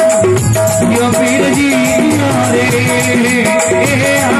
यो जी जी रे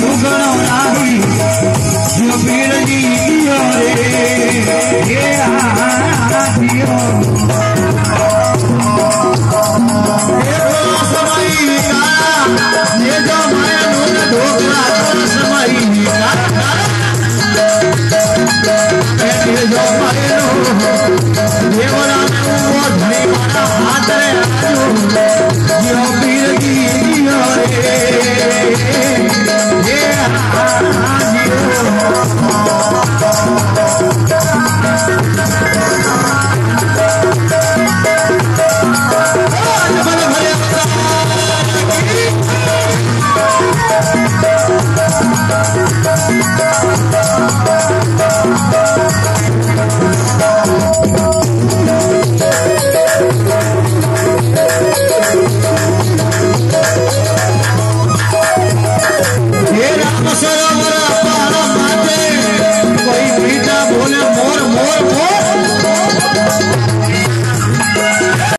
Nunca.